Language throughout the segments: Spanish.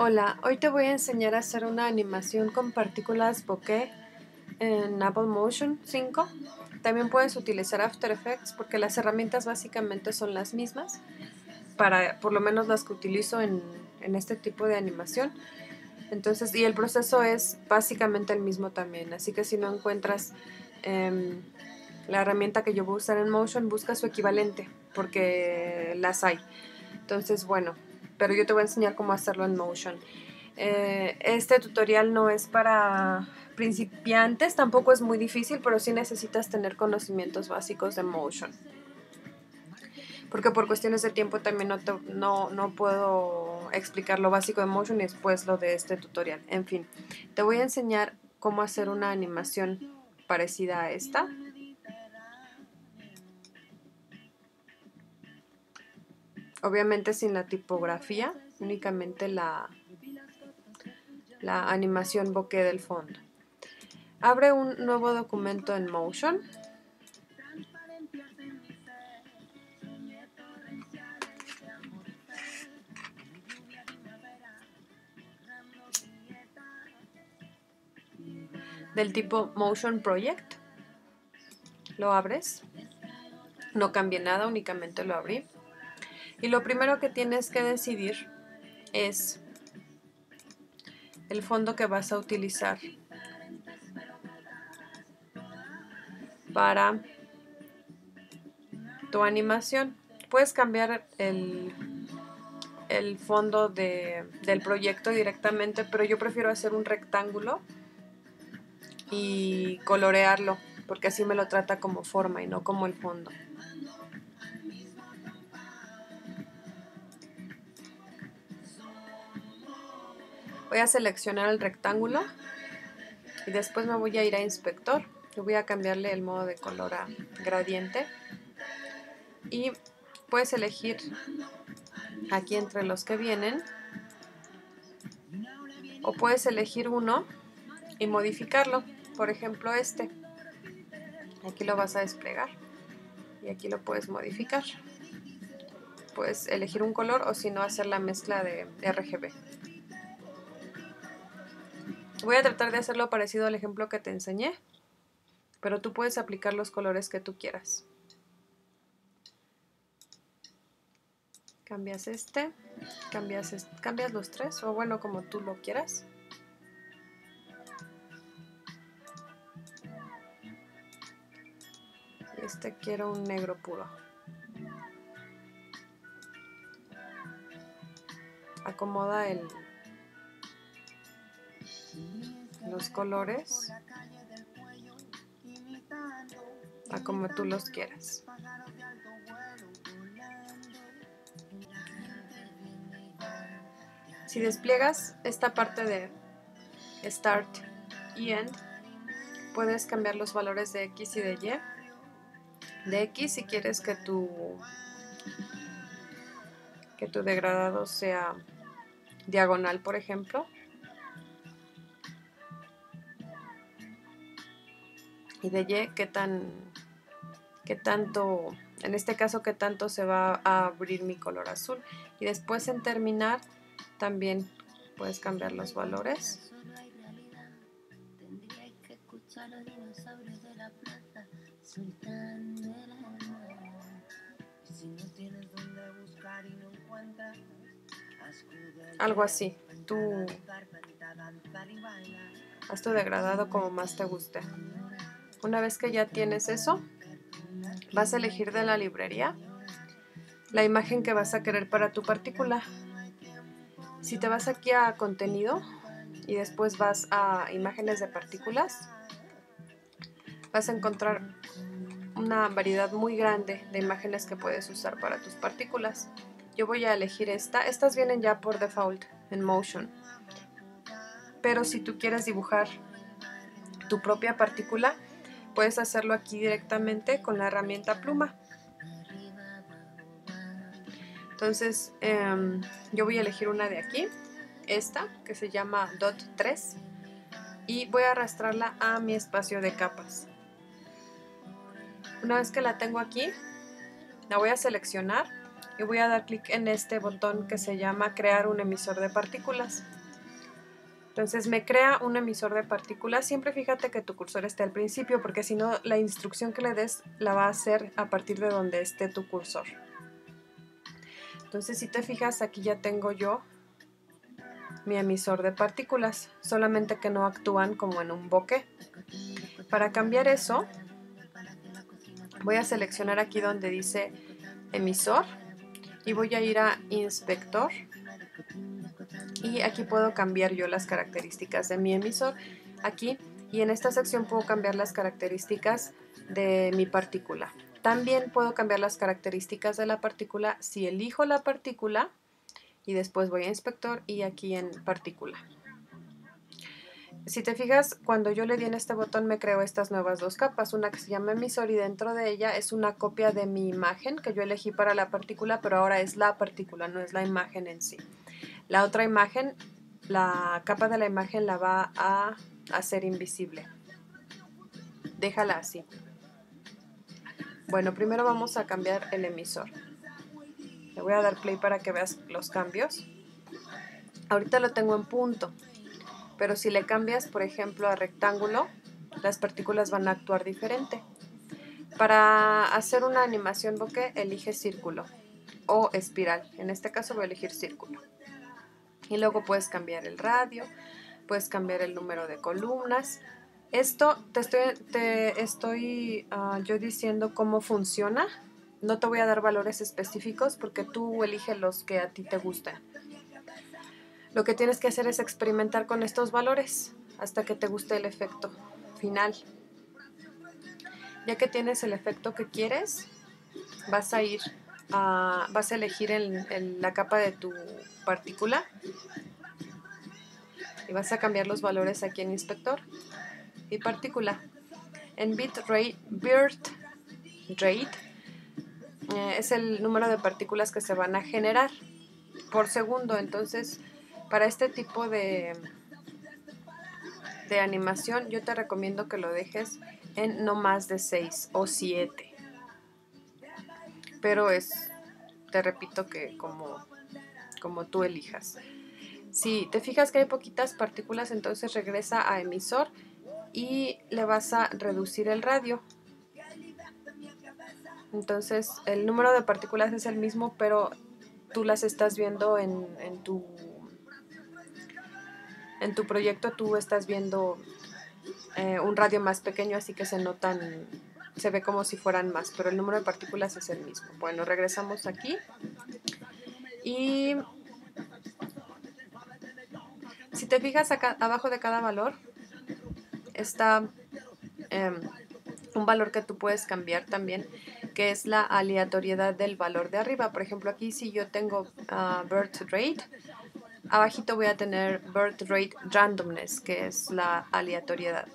Hola, hoy te voy a enseñar a hacer una animación con partículas bokeh en Apple Motion 5. También puedes utilizar After Effects porque las herramientas básicamente son las mismas, para por lo menos las que utilizo en, este tipo de animación. Entonces, y el proceso es básicamente el mismo también, así que si no encuentras em, la herramienta que yo voy a usar en Motion, busca su equivalente, porque las hay. Entonces, bueno, pero yo te voy a enseñar cómo hacerlo en Motion. Eh, este tutorial no es para principiantes, tampoco es muy difícil, pero sí necesitas tener conocimientos básicos de Motion. Porque por cuestiones de tiempo también no, no, no puedo explicar lo básico de Motion y después lo de este tutorial. En fin, te voy a enseñar cómo hacer una animación parecida a esta. Obviamente sin la tipografía, únicamente la, la animación bokeh del fondo. Abre un nuevo documento en Motion. del tipo Motion Project. Lo abres. No cambié nada, únicamente lo abrí. Y lo primero que tienes que decidir es el fondo que vas a utilizar para tu animación. Puedes cambiar el, el fondo del proyecto directamente, pero yo prefiero hacer un rectángulo y colorearlo, porque así me lo trata como forma y no como el fondo. Voy a seleccionar el rectángulo y después me voy a ir a inspector. Yo voy a cambiarle el modo de color a gradiente y puedes elegir aquí entre los que vienen o puedes elegir uno y modificarlo. Por ejemplo este. Aquí lo vas a desplegar y aquí lo puedes modificar. Puedes elegir un color o si no hacer la mezcla de RGB. Voy a tratar de hacerlo parecido al ejemplo que te enseñé, pero tú puedes aplicar los colores que tú quieras. Cambias este, cambias, cambias los tres, o bueno, como tú lo quieras. Este quiero un negro puro. Acomoda el, los colores a como tú los quieras. Si despliegas esta parte de Start y End, puedes cambiar los valores de X y de Y. De X si quieres que tu, que tu degradado sea diagonal, por ejemplo. Y de Y qué tan qué tanto en este caso qué tanto se va a abrir mi color azul y después en terminar también puedes cambiar los valores. Algo así. Tú haz tu degradado como más te guste una vez que ya tienes eso, vas a elegir de la librería la imagen que vas a querer para tu partícula. Si te vas aquí a contenido y después vas a imágenes de partículas, vas a encontrar una variedad muy grande de imágenes que puedes usar para tus partículas. Yo voy a elegir esta. Estas vienen ya por default en Motion. Pero si tú quieres dibujar tu propia partícula, puedes hacerlo aquí directamente con la herramienta pluma. Entonces em, yo voy a elegir una de aquí, esta que se llama dot 3 y voy a arrastrarla a mi espacio de capas. Una vez que la tengo aquí, la voy a seleccionar y voy a dar clic en este botón que se llama crear un emisor de partículas. Entonces me crea un emisor de partículas. Siempre fíjate que tu cursor esté al principio porque si no la instrucción que le des la va a hacer a partir de donde esté tu cursor. Entonces si te fijas aquí ya tengo yo mi emisor de partículas, solamente que no actúan como en un bokeh. Para cambiar eso, voy a seleccionar aquí donde dice emisor y voy a ir a inspector y aquí puedo cambiar yo las características de mi emisor aquí y en esta sección puedo cambiar las características de mi partícula. También puedo cambiar las características de la partícula si elijo la partícula y después voy a inspector y aquí en partícula. Si te fijas, cuando yo le di en este botón me creo estas nuevas dos capas, una que se llama emisor y dentro de ella es una copia de mi imagen que yo elegí para la partícula, pero ahora es la partícula, no es la imagen en sí. La otra imagen, la capa de la imagen la va a hacer invisible. Déjala así. Bueno, primero vamos a cambiar el emisor. Le voy a dar play para que veas los cambios. Ahorita lo tengo en punto, pero si le cambias, por ejemplo, a rectángulo, las partículas van a actuar diferente. Para hacer una animación bokeh, elige círculo o espiral. En este caso voy a elegir círculo. Y luego puedes cambiar el radio, puedes cambiar el número de columnas. Esto te estoy, te estoy ah, yo diciendo cómo funciona no te voy a dar valores específicos porque tú eliges los que a ti te gusten. Lo que tienes que hacer es experimentar con estos valores hasta que te guste el efecto final. Ya que tienes el efecto que quieres, vas a ir vas a elegir la capa de tu partícula y vas a cambiar los valores aquí en inspector y partícula. En bitrate, rate eh, es el número de partículas que se van a generar por segundo. Entonces, para este tipo de, de animación, yo te recomiendo que lo dejes en no más de 6 o 7. Pero es, te repito que como, como tú elijas. Si te fijas que hay poquitas partículas, entonces regresa a emisor y le vas a reducir el radio. Entonces, el número de partículas es el mismo, pero tú las estás viendo en, tu en tu proyecto tú estás viendo eh, un radio más pequeño, así que se notan, se ve como si fueran más, pero el número de partículas es el mismo. Bueno, regresamos aquí y si te fijas acá abajo de cada valor está em, un valor que tú puedes cambiar también que es la aleatoriedad del valor de arriba. Por ejemplo, aquí si yo tengo uh, birth rate, abajito voy a tener birth rate randomness, que es la aleatoriedad.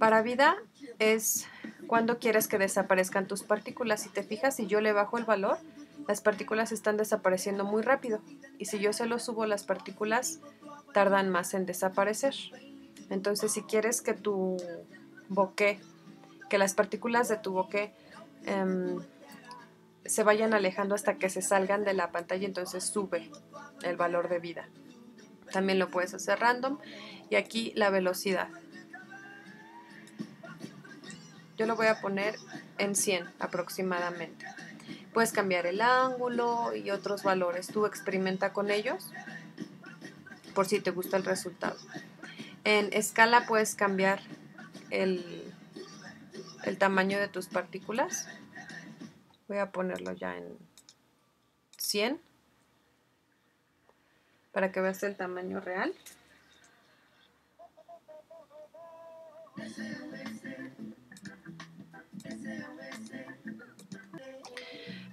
Para vida es cuando quieres que desaparezcan tus partículas. Si te fijas, si yo le bajo el valor, las partículas están desapareciendo muy rápido. Y si yo se lo subo, las partículas tardan más en desaparecer. Entonces, si quieres que tu bokeh, que las partículas de tu bokeh Em, se vayan alejando hasta que se salgan de la pantalla, entonces sube el valor de vida. También lo puedes hacer random y aquí la velocidad. Yo lo voy a poner en 100 aproximadamente. Puedes cambiar el ángulo y otros valores. Tú experimenta con ellos por si te gusta el resultado. En escala puedes cambiar el el tamaño de tus partículas. Voy a ponerlo ya en 100 para que veas el tamaño real.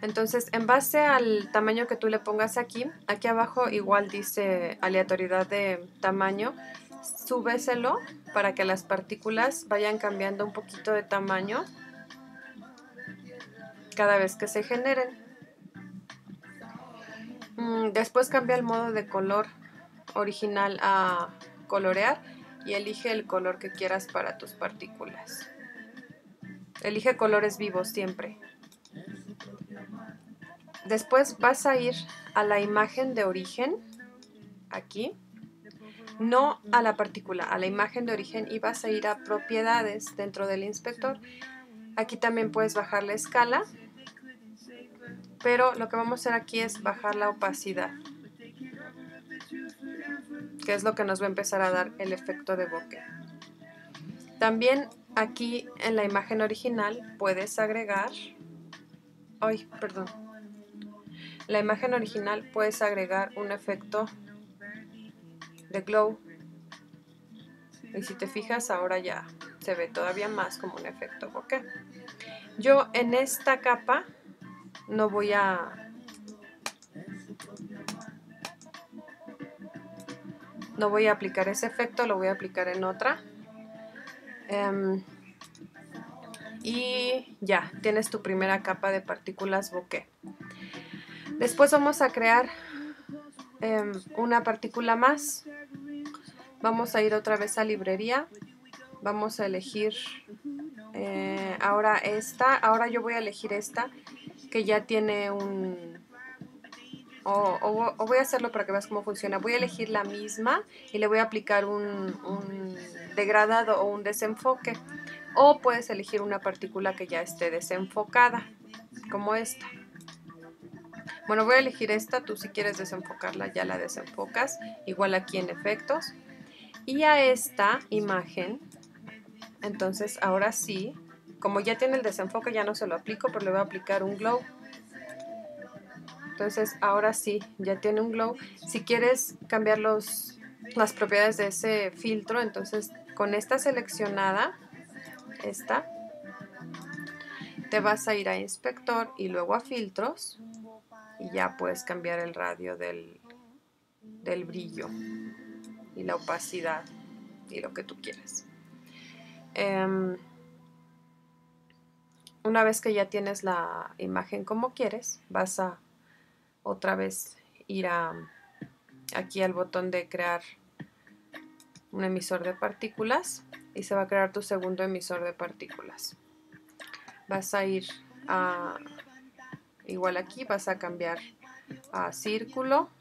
Entonces, en base al tamaño que tú le pongas aquí, aquí abajo igual dice aleatoriedad de tamaño súbeselo para que las partículas vayan cambiando un poquito de tamaño cada vez que se generen. Mm, después cambia el modo de color original a colorear y elige el color que quieras para tus partículas. Elige colores vivos siempre. Después vas a ir a la imagen de origen, aquí, no a la partícula, a la imagen de origen y vas a ir a propiedades dentro del inspector. Aquí también puedes bajar la escala, pero lo que vamos a hacer aquí es bajar la opacidad, que es lo que nos va a empezar a dar el efecto de bokeh. También aquí en la imagen original puedes agregar, ay, perdón, la imagen original puedes agregar un efecto de glow y si te fijas ahora ya se ve todavía más como un efecto bokeh. Yo en esta capa no voy a no voy a aplicar ese efecto, lo voy a aplicar en otra. Em, y ya, tienes tu primera capa de partículas bokeh. Después vamos a crear em, una partícula más. Vamos a ir otra vez a librería. Vamos a elegir eh, ahora esta. Ahora yo voy a elegir esta que ya tiene un... O, voy a hacerlo para que veas cómo funciona. Voy a elegir la misma y le voy a aplicar un, un degradado o un desenfoque. O puedes elegir una partícula que ya esté desenfocada, como esta. Bueno, voy a elegir esta, tú si quieres desenfocarla ya la desenfocas, igual aquí en efectos. Y a esta imagen, entonces ahora sí, como ya tiene el desenfoque ya no se lo aplico, pero le voy a aplicar un glow. Entonces ahora sí, ya tiene un glow. Si quieres cambiar los, las propiedades de ese filtro, entonces con esta seleccionada, esta, te vas a ir a inspector y luego a filtros y ya puedes cambiar el radio del, del brillo y la opacidad y lo que tú quieras. Em, una vez que ya tienes la imagen como quieres, vas a otra vez ir aquí al botón de crear un emisor de partículas y se va a crear tu segundo emisor de partículas. Vas a ir a Igual aquí vas a cambiar a círculo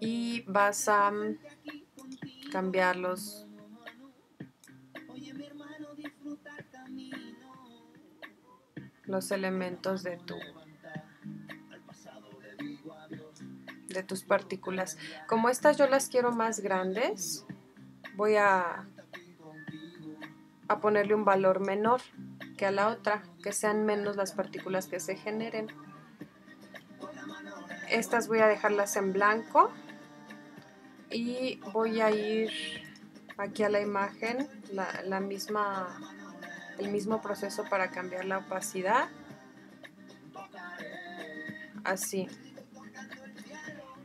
y vas a cambiar los los elementos de tu de tus partículas. Como estas yo las quiero más grandes, voy a, a ponerle un valor menor que a la otra, que sean menos las partículas que se generen. Estas voy a dejarlas en blanco y voy a ir aquí a la imagen, la, misma, el mismo proceso para cambiar la opacidad. Así.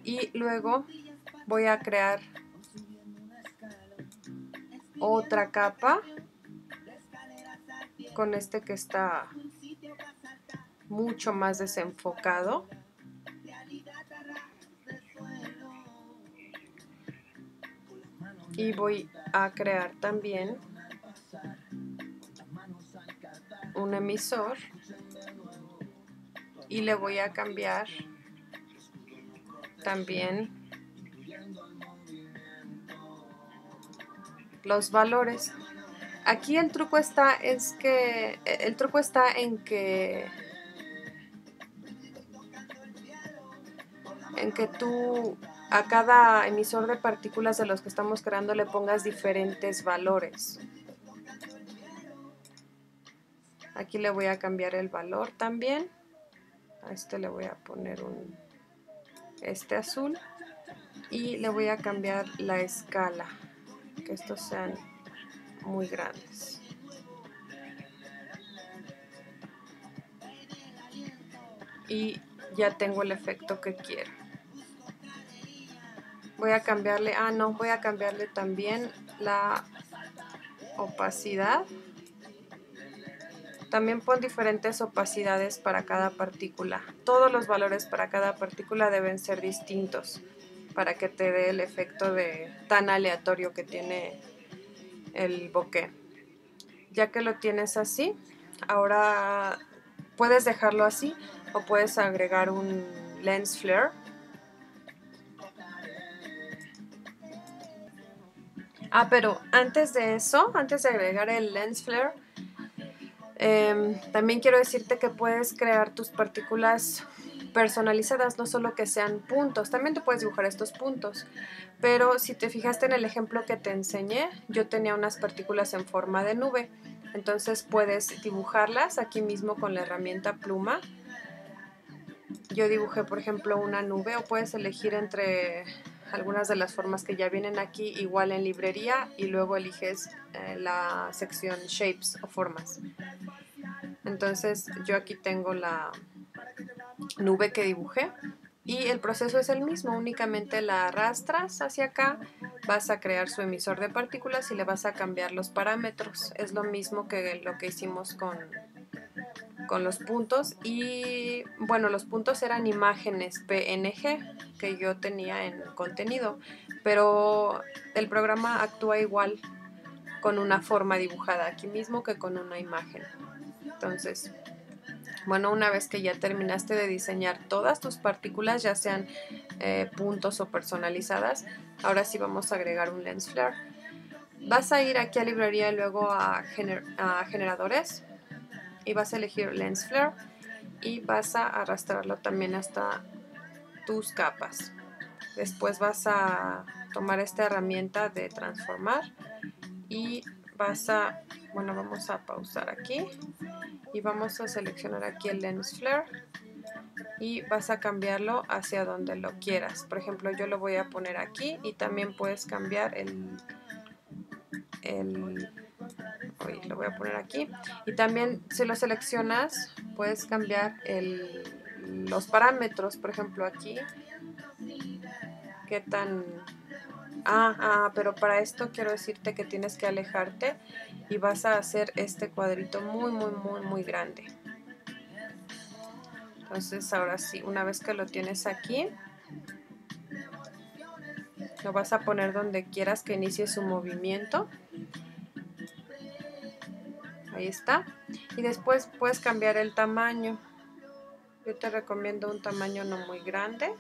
Y luego voy a crear otra capa con este que está mucho más desenfocado. Y voy a crear también un emisor y le voy a cambiar también los valores Aquí el truco está es que el truco está en que en que tú a cada emisor de partículas de los que estamos creando le pongas diferentes valores. Aquí le voy a cambiar el valor también. A este le voy a poner un este azul y le voy a cambiar la escala, que estos sean muy grandes. Y ya tengo el efecto que quiero. Voy a cambiarle, ah no, voy a cambiarle también la opacidad. También pon diferentes opacidades para cada partícula. Todos los valores para cada partícula deben ser distintos para que te dé el efecto de tan aleatorio que tiene el bokeh. Ya que lo tienes así, ahora puedes dejarlo así o puedes agregar un lens flare. Ah, pero antes de eso, antes de agregar el lens flare, em, también quiero decirte que puedes crear tus partículas personalizadas, no solo que sean puntos, también te puedes dibujar estos puntos, pero si te fijaste en el ejemplo que te enseñé, yo tenía unas partículas en forma de nube, entonces puedes dibujarlas aquí mismo con la herramienta pluma. Yo dibujé, por ejemplo, una nube o puedes elegir entre algunas de las formas que ya vienen aquí igual en librería y luego eliges eh, la sección shapes o formas. Entonces yo aquí tengo la, nube que dibujé y el proceso es el mismo, únicamente la arrastras hacia acá, vas a crear su emisor de partículas y le vas a cambiar los parámetros. Es lo mismo que lo que hicimos con, con los puntos y bueno, los puntos eran imágenes PNG que yo tenía en contenido, pero el programa actúa igual con una forma dibujada aquí mismo que con una imagen. Entonces, bueno, una vez que ya terminaste de diseñar todas tus partículas, ya sean eh, puntos o personalizadas, ahora sí vamos a agregar un lens flare. Vas a ir aquí a librería y luego a, generadores y vas a elegir lens flare y vas a arrastrarlo también hasta tus capas. Después vas a tomar esta herramienta de transformar y vas a, bueno, vamos a pausar aquí y vamos a seleccionar aquí el lens flare y vas a cambiarlo hacia donde lo quieras. Por ejemplo, yo lo voy a poner aquí y también puedes cambiar el, lo voy a poner aquí y también si lo seleccionas puedes cambiar los parámetros, por ejemplo aquí qué tan Ah, ah, pero para esto quiero decirte que tienes que alejarte y vas a hacer este cuadrito muy, muy, muy, muy grande. Entonces ahora sí, una vez que lo tienes aquí, lo vas a poner donde quieras que inicie su movimiento. Ahí está. Y después puedes cambiar el tamaño. Yo te recomiendo un tamaño no muy grande.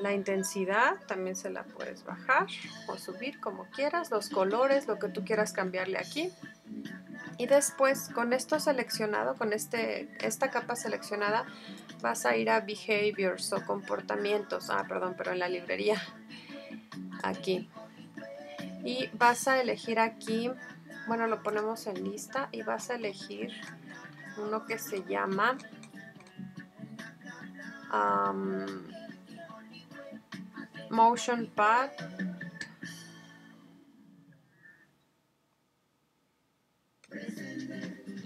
La intensidad también se la puedes bajar o subir como quieras, los colores, lo que tú quieras cambiarle aquí. Y después con esto seleccionado, con este, esta capa seleccionada, vas a ir a behaviors o comportamientos. Ah, perdón, pero en la librería. Aquí. Y vas a elegir aquí, bueno, lo ponemos en lista y vas a elegir uno que se llama motion pad.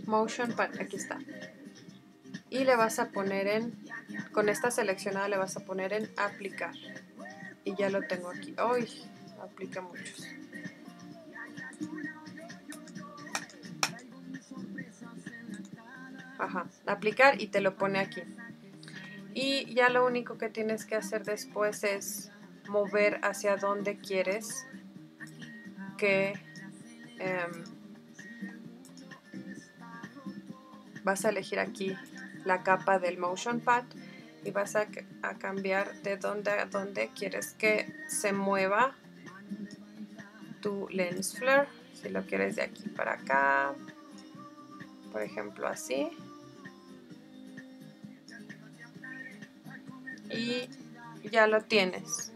Motion pad aquí está. Y le vas a poner en con esta seleccionada le vas a poner en aplicar. Y ya lo tengo aquí. Hoy aplica muchos aplicar y te lo pone aquí. Y ya lo único que tienes que hacer después es mover hacia donde quieres que em, vas a elegir aquí la capa del motion pad y vas a, cambiar de donde a donde quieres que se mueva tu lens flare. Si lo quieres de aquí para acá por ejemplo así ya lo tienes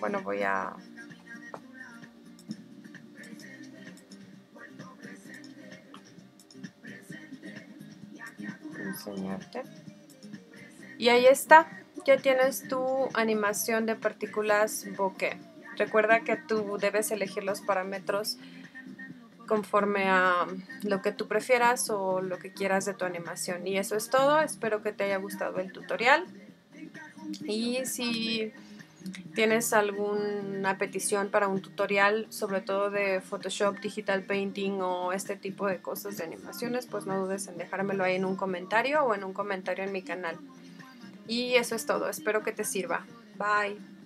bueno, voy a... enseñarte. Y ahí está, ya tienes tu animación de partículas bokeh. Recuerda que tú debes elegir los parámetros conforme a lo que tú prefieras o lo que quieras de tu animación. Y eso es todo, espero que te haya gustado el tutorial. Y si tienes alguna petición para un tutorial, sobre todo de Photoshop, Digital Painting o este tipo de cosas de animaciones, pues no dudes en dejármelo ahí en un comentario o en un comentario en mi canal. Y eso es todo, espero que te sirva. Bye.